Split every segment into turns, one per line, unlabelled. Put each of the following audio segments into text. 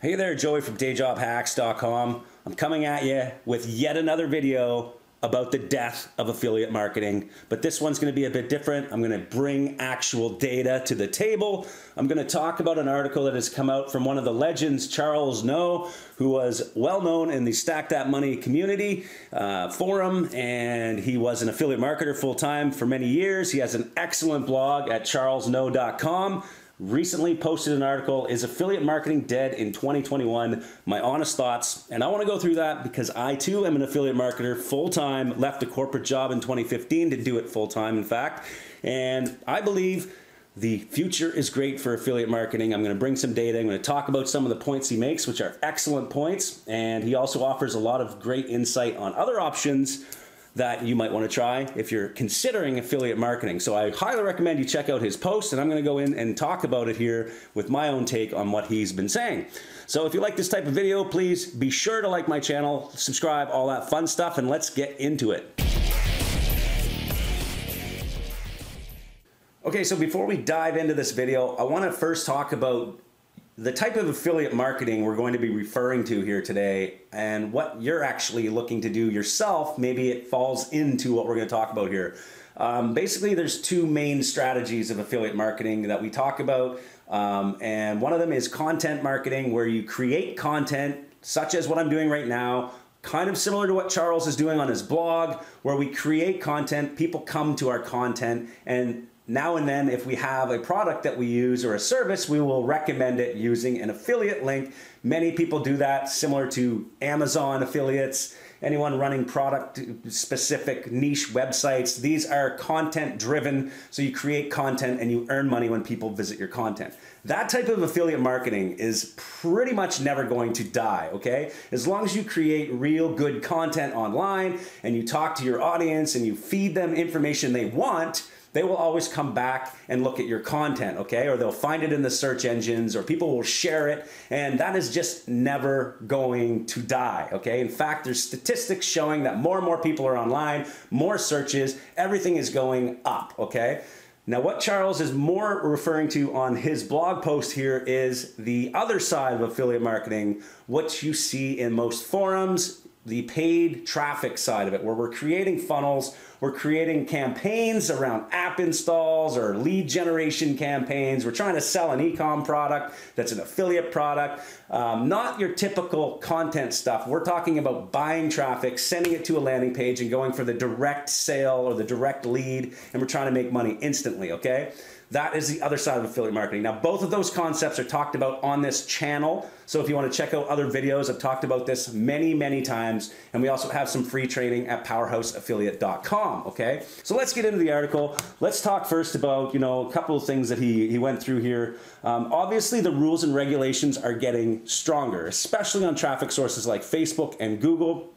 Hey there, Joey from DayJobHacks.com. I'm coming at you with yet another video about the death of affiliate marketing, but this one's gonna be a bit different. I'm gonna bring actual data to the table. I'm gonna talk about an article that has come out from one of the legends, Charles Ngo, who was well known in the Stack That Money community uh, forum, and he was an affiliate marketer full time for many years. He has an excellent blog at charlesngo.com recently posted an article Is Affiliate Marketing Dead in 2021? My honest thoughts. And I want to go through that because I too am an affiliate marketer full time, left a corporate job in 2015 to do it full time, in fact. And I believe the future is great for affiliate marketing. I'm going to bring some data. I'm going to talk about some of the points he makes, which are excellent points. And he also offers a lot of great insight on other options that you might want to try if you're considering affiliate marketing. So I highly recommend you check out his post and I'm going to go in and talk about it here with my own take on what he's been saying. So if you like this type of video, please be sure to like my channel, subscribe, all that fun stuff, and let's get into it. Okay, so before we dive into this video, I want to first talk about the type of affiliate marketing we're going to be referring to here today and what you're actually looking to do yourself, maybe it falls into what we're going to talk about here. Um, basically, there's two main strategies of affiliate marketing that we talk about. Um, and one of them is content marketing, where you create content, such as what I'm doing right now, kind of similar to what Charles is doing on his blog, where we create content, people come to our content, and now and then, if we have a product that we use or a service, we will recommend it using an affiliate link. Many people do that, similar to Amazon affiliates, anyone running product specific niche websites. These are content driven, so you create content and you earn money when people visit your content. That type of affiliate marketing is pretty much never going to die, okay? As long as you create real good content online and you talk to your audience and you feed them information they want they will always come back and look at your content, okay? Or they'll find it in the search engines or people will share it. And that is just never going to die, okay? In fact, there's statistics showing that more and more people are online, more searches, everything is going up, okay? Now, what Charles is more referring to on his blog post here is the other side of affiliate marketing, what you see in most forums, the paid traffic side of it, where we're creating funnels, we're creating campaigns around app installs or lead generation campaigns. We're trying to sell an e-com product that's an affiliate product, um, not your typical content stuff. We're talking about buying traffic, sending it to a landing page, and going for the direct sale or the direct lead, and we're trying to make money instantly. Okay. That is the other side of affiliate marketing. Now, both of those concepts are talked about on this channel. So if you want to check out other videos, I've talked about this many, many times. And we also have some free training at powerhouseaffiliate.com. Okay. So let's get into the article. Let's talk first about, you know, a couple of things that he, he went through here. Um, obviously, the rules and regulations are getting stronger, especially on traffic sources like Facebook and Google.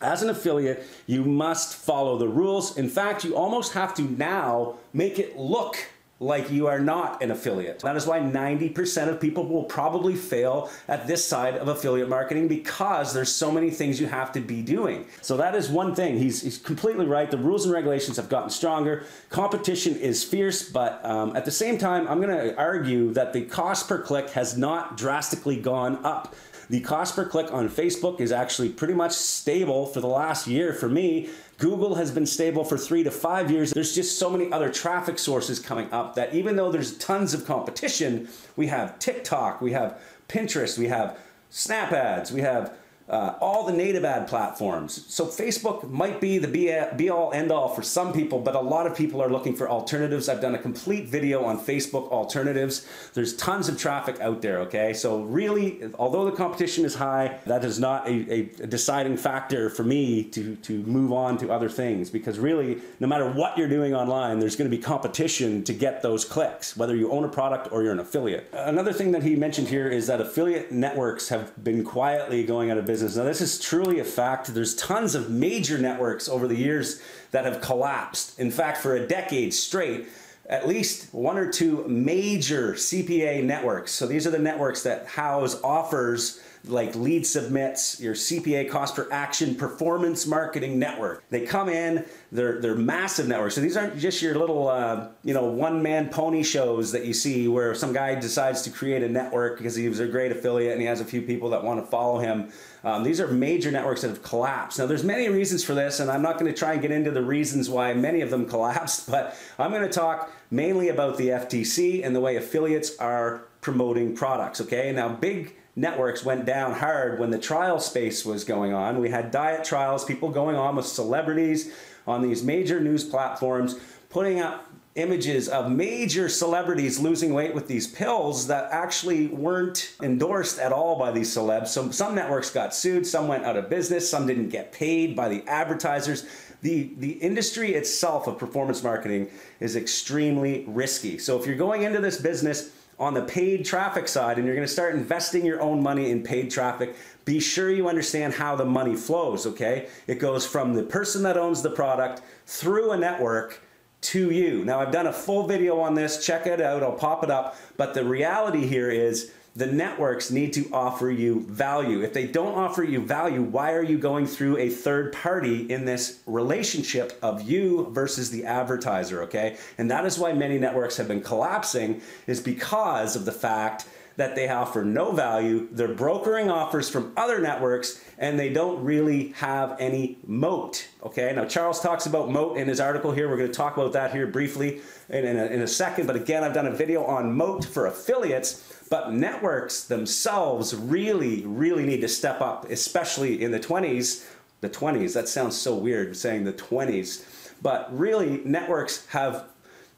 As an affiliate, you must follow the rules. In fact, you almost have to now make it look like you are not an affiliate. That is why 90% of people will probably fail at this side of affiliate marketing because there's so many things you have to be doing. So that is one thing. He's, he's completely right. The rules and regulations have gotten stronger. Competition is fierce, but um, at the same time, I'm going to argue that the cost per click has not drastically gone up. The cost per click on Facebook is actually pretty much stable for the last year for me. Google has been stable for three to five years. There's just so many other traffic sources coming up that even though there's tons of competition, we have TikTok, we have Pinterest, we have Snap ads, we have uh, all the native ad platforms. So Facebook might be the be, be all end all for some people, but a lot of people are looking for alternatives. I've done a complete video on Facebook alternatives. There's tons of traffic out there, okay? So really, although the competition is high, that is not a, a deciding factor for me to, to move on to other things because really, no matter what you're doing online, there's gonna be competition to get those clicks, whether you own a product or you're an affiliate. Another thing that he mentioned here is that affiliate networks have been quietly going out of business business. Now, this is truly a fact. There's tons of major networks over the years that have collapsed. In fact, for a decade straight, at least one or two major CPA networks. So these are the networks that house offers like lead submits, your CPA cost per action performance marketing network. They come in, they're they're massive networks. So these aren't just your little uh, you know one man pony shows that you see where some guy decides to create a network because he was a great affiliate and he has a few people that want to follow him. Um, these are major networks that have collapsed. Now there's many reasons for this, and I'm not going to try and get into the reasons why many of them collapsed, but I'm going to talk mainly about the FTC and the way affiliates are promoting products. Okay, now big networks went down hard when the trial space was going on. We had diet trials, people going on with celebrities on these major news platforms, putting up images of major celebrities losing weight with these pills that actually weren't endorsed at all by these celebs. So some networks got sued, some went out of business, some didn't get paid by the advertisers. The, the industry itself of performance marketing is extremely risky. So if you're going into this business on the paid traffic side and you're going to start investing your own money in paid traffic, be sure you understand how the money flows, okay? It goes from the person that owns the product through a network to you. Now, I've done a full video on this. Check it out. I'll pop it up. But the reality here is the networks need to offer you value. If they don't offer you value, why are you going through a third party in this relationship of you versus the advertiser, okay? And that is why many networks have been collapsing is because of the fact that they offer no value, they're brokering offers from other networks, and they don't really have any moat. Okay, now Charles talks about moat in his article here. We're going to talk about that here briefly in, in, a, in a second. But again, I've done a video on moat for affiliates. But networks themselves really, really need to step up, especially in the 20s. The 20s, that sounds so weird saying the 20s. But really, networks have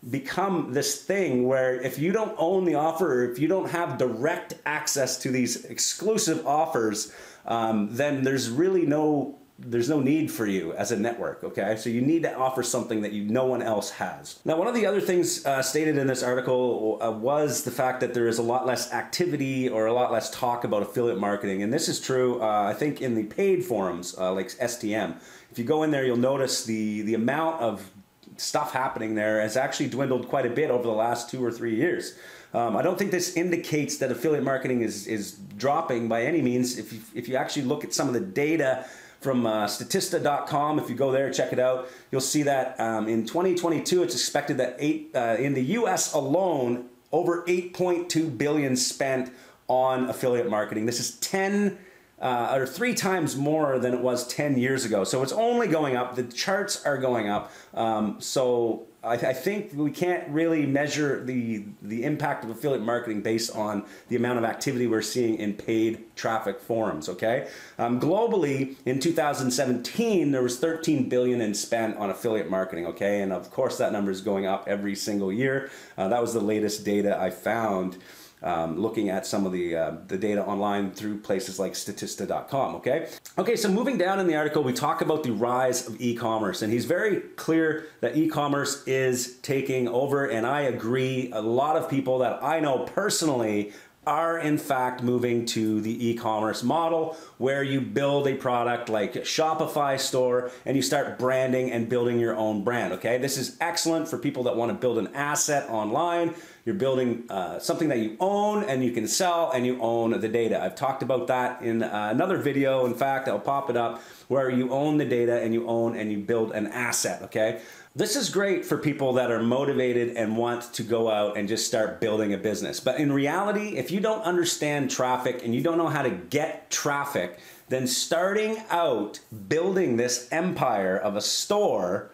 become this thing where if you don't own the offer, if you don't have direct access to these exclusive offers, um, then there's really no there's no need for you as a network, okay? So you need to offer something that you no one else has. Now, one of the other things uh, stated in this article uh, was the fact that there is a lot less activity or a lot less talk about affiliate marketing, and this is true. Uh, I think in the paid forums uh, like STM, if you go in there, you'll notice the the amount of stuff happening there has actually dwindled quite a bit over the last two or three years. Um, I don't think this indicates that affiliate marketing is, is dropping by any means. If you, if you actually look at some of the data from uh, Statista.com, if you go there, check it out, you'll see that um, in 2022, it's expected that eight, uh, in the US alone, over 8.2 billion spent on affiliate marketing. This is 10 uh, or three times more than it was 10 years ago. So it's only going up. The charts are going up. Um, so I, I, think we can't really measure the, the impact of affiliate marketing based on the amount of activity we're seeing in paid traffic forums, okay? Um, globally, in 2017, there was 13 billion in spent on affiliate marketing, okay? And of course, that number is going up every single year. Uh, that was the latest data I found um, looking at some of the, uh, the data online through places like Statista.com, okay? Okay, so moving down in the article, we talk about the rise of e-commerce, and he's very clear that e-commerce is taking over, and I agree. A lot of people that I know personally are in fact moving to the e-commerce model where you build a product like a Shopify store and you start branding and building your own brand. Okay, this is excellent for people that want to build an asset online. You're building uh, something that you own and you can sell and you own the data. I've talked about that in uh, another video. In fact, I'll pop it up where you own the data and you own and you build an asset. Okay. This is great for people that are motivated and want to go out and just start building a business. But in reality, if you don't understand traffic and you don't know how to get traffic, then starting out building this empire of a store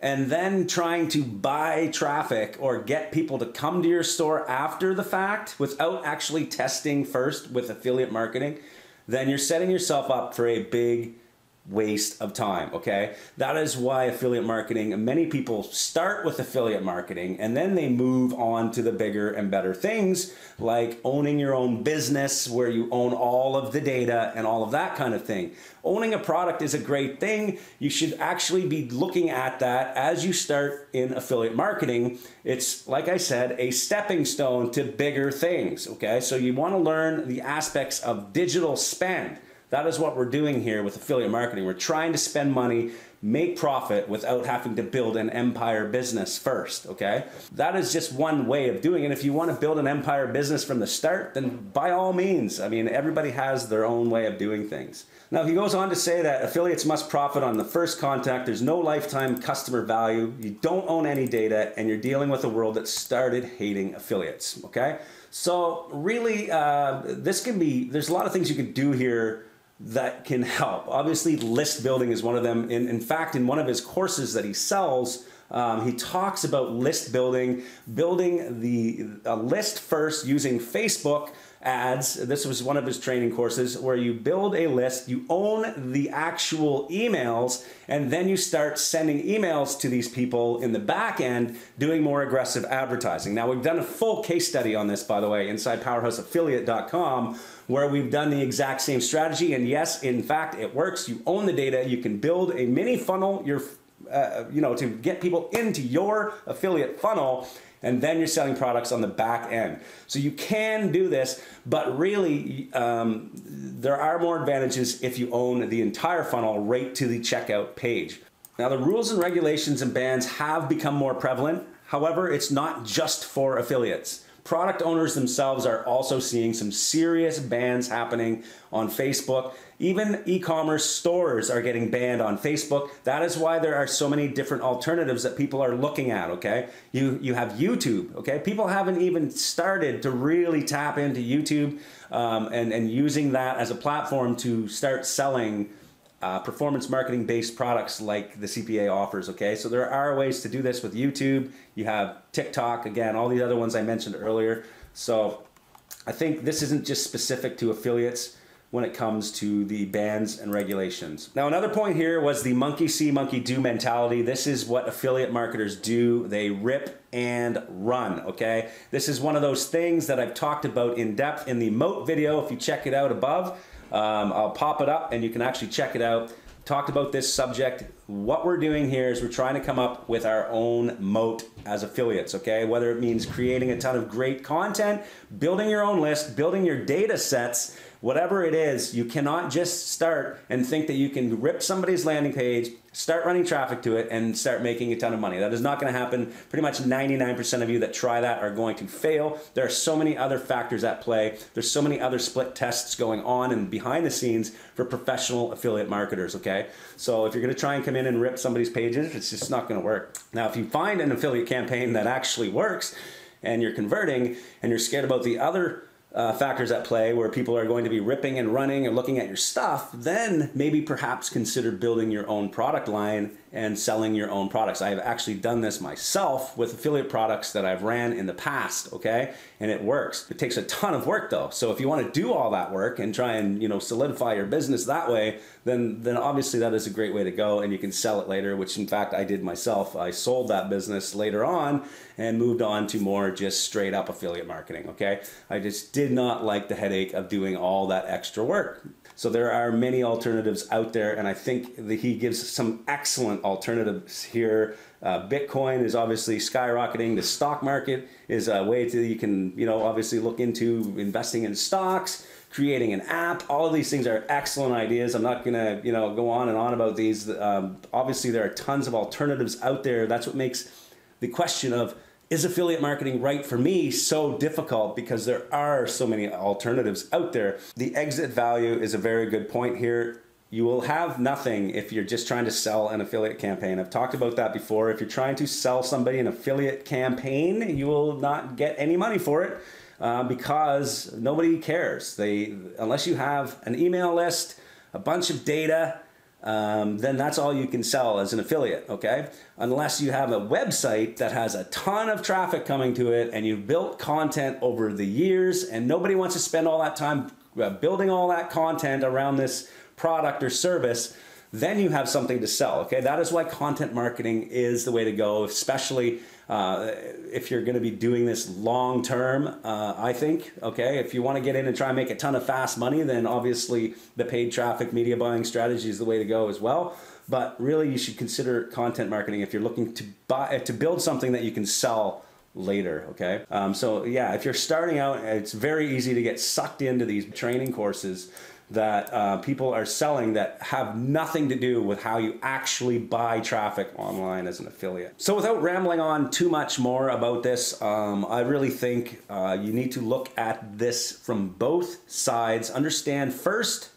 and then trying to buy traffic or get people to come to your store after the fact without actually testing first with affiliate marketing, then you're setting yourself up for a big waste of time, okay? That is why affiliate marketing, many people start with affiliate marketing and then they move on to the bigger and better things like owning your own business where you own all of the data and all of that kind of thing. Owning a product is a great thing. You should actually be looking at that as you start in affiliate marketing. It's, like I said, a stepping stone to bigger things, okay? So you wanna learn the aspects of digital spend that is what we're doing here with affiliate marketing. We're trying to spend money make profit without having to build an empire business first, okay? That is just one way of doing it. If you want to build an empire business from the start, then by all means. I mean, everybody has their own way of doing things. Now, he goes on to say that affiliates must profit on the first contact. There's no lifetime customer value. You don't own any data, and you're dealing with a world that started hating affiliates, okay? So, really, uh, this can be, there's a lot of things you can do here that can help. Obviously, list building is one of them. In, in fact, in one of his courses that he sells, um, he talks about list building, building the a list first using Facebook ads. This was one of his training courses where you build a list, you own the actual emails, and then you start sending emails to these people in the back end doing more aggressive advertising. Now, we've done a full case study on this, by the way, inside powerhouseaffiliate.com where we've done the exact same strategy. And yes, in fact, it works. You own the data. You can build a mini funnel. Your uh, you know, to get people into your affiliate funnel and then you're selling products on the back end. So you can do this, but really um, there are more advantages if you own the entire funnel right to the checkout page. Now the rules and regulations and bans have become more prevalent. However, it's not just for affiliates. Product owners themselves are also seeing some serious bans happening on Facebook. Even e-commerce stores are getting banned on Facebook. That is why there are so many different alternatives that people are looking at, okay? You you have YouTube, okay? People haven't even started to really tap into YouTube um, and, and using that as a platform to start selling uh, performance marketing based products like the CPA offers. Okay, so there are ways to do this with YouTube. You have TikTok, again, all the other ones I mentioned earlier. So I think this isn't just specific to affiliates when it comes to the bans and regulations. Now, another point here was the monkey see, monkey do mentality. This is what affiliate marketers do. They rip and run, okay? This is one of those things that I've talked about in depth in the moat video. If you check it out above, um, I'll pop it up and you can actually check it out. Talked about this subject. What we're doing here is we're trying to come up with our own moat as affiliates, okay? Whether it means creating a ton of great content, building your own list, building your data sets, whatever it is, you cannot just start and think that you can rip somebody's landing page, start running traffic to it, and start making a ton of money. That is not going to happen. Pretty much 99% of you that try that are going to fail. There are so many other factors at play. There's so many other split tests going on and behind the scenes for professional affiliate marketers, okay? So if you're going to try and come in and rip somebody's pages, it's just not going to work. Now, if you find an affiliate campaign that actually works and you're converting and you're scared about the other uh, factors at play where people are going to be ripping and running and looking at your stuff, then maybe perhaps consider building your own product line and selling your own products. I've actually done this myself with affiliate products that I've ran in the past, okay? And it works. It takes a ton of work though. So if you want to do all that work and try and, you know, solidify your business that way, then then obviously that is a great way to go and you can sell it later, which in fact I did myself. I sold that business later on and moved on to more just straight up affiliate marketing, okay? I just did not like the headache of doing all that extra work. So there are many alternatives out there, and I think that he gives some excellent alternatives here. Uh, Bitcoin is obviously skyrocketing. The stock market is a way to you can you know obviously look into investing in stocks, creating an app. All of these things are excellent ideas. I'm not gonna you know go on and on about these. Um, obviously, there are tons of alternatives out there. That's what makes the question of is affiliate marketing right for me so difficult because there are so many alternatives out there. The exit value is a very good point here. You will have nothing if you're just trying to sell an affiliate campaign. I've talked about that before. If you're trying to sell somebody an affiliate campaign, you will not get any money for it uh, because nobody cares. They unless you have an email list, a bunch of data, um, then that's all you can sell as an affiliate, okay? Unless you have a website that has a ton of traffic coming to it and you've built content over the years and nobody wants to spend all that time uh, building all that content around this product or service, then you have something to sell, okay? That is why content marketing is the way to go, especially uh, if you're going to be doing this long term, uh, I think, okay, if you want to get in and try and make a ton of fast money, then obviously the paid traffic media buying strategy is the way to go as well. But really, you should consider content marketing if you're looking to buy to build something that you can sell later. Okay. Um, so yeah, if you're starting out, it's very easy to get sucked into these training courses that uh, people are selling that have nothing to do with how you actually buy traffic online as an affiliate. So without rambling on too much more about this, um, I really think uh, you need to look at this from both sides. Understand first,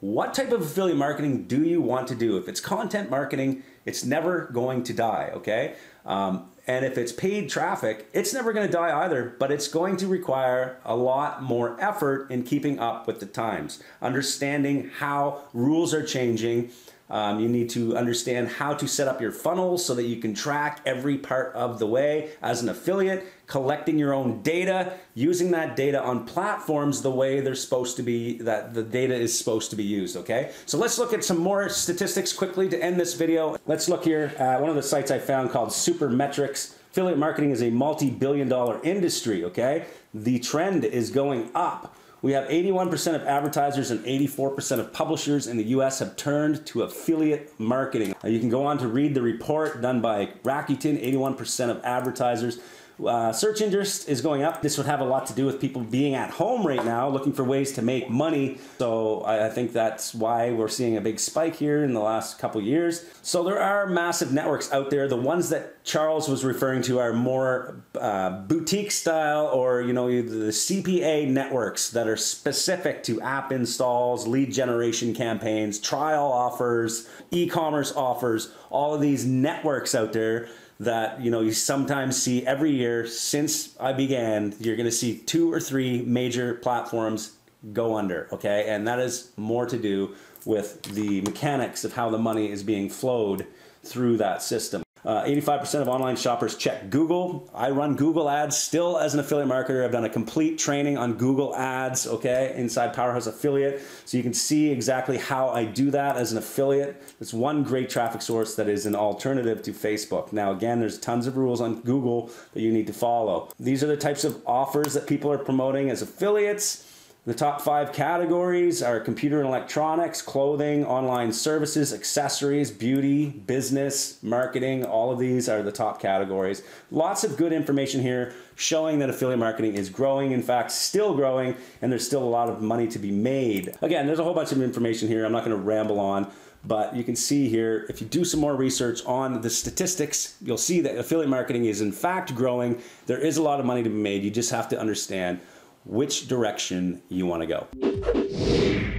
what type of affiliate marketing do you want to do? If it's content marketing, it's never going to die, okay? Um, and if it's paid traffic, it's never going to die either, but it's going to require a lot more effort in keeping up with the times, understanding how rules are changing. Um, you need to understand how to set up your funnel so that you can track every part of the way as an affiliate, collecting your own data, using that data on platforms the way they're supposed to be, that the data is supposed to be used, okay? So let's look at some more statistics quickly to end this video. Let's look here at one of the sites I found called Supermetrics. Affiliate marketing is a multi-billion dollar industry, okay? The trend is going up. We have 81% of advertisers and 84% of publishers in the US have turned to affiliate marketing. You can go on to read the report done by Rakuten, 81% of advertisers uh, search interest is going up. This would have a lot to do with people being at home right now, looking for ways to make money. So I, I think that's why we're seeing a big spike here in the last couple years. So there are massive networks out there. The ones that Charles was referring to are more uh, boutique style or you know the CPA networks that are specific to app installs, lead generation campaigns, trial offers, e-commerce offers. All of these networks out there that you know you sometimes see every year since I began. You're going to see two or three major platforms go under. Okay, and that is more to do with the mechanics of how the money is being flowed through that system. 85% uh, of online shoppers check Google. I run Google ads still as an affiliate marketer. I've done a complete training on Google ads, okay, inside Powerhouse Affiliate. So you can see exactly how I do that as an affiliate. It's one great traffic source that is an alternative to Facebook. Now, again, there's tons of rules on Google that you need to follow. These are the types of offers that people are promoting as affiliates. The top five categories are computer and electronics, clothing, online services, accessories, beauty, business, marketing. All of these are the top categories. Lots of good information here showing that affiliate marketing is growing, in fact, still growing, and there's still a lot of money to be made. Again, there's a whole bunch of information here. I'm not going to ramble on. But you can see here, if you do some more research on the statistics, you'll see that affiliate marketing is in fact growing. There is a lot of money to be made. You just have to understand which direction you want to go.